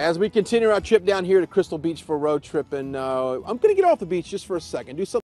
As we continue our trip down here to Crystal Beach for a road trip, and uh, I'm going to get off the beach just for a second, do something.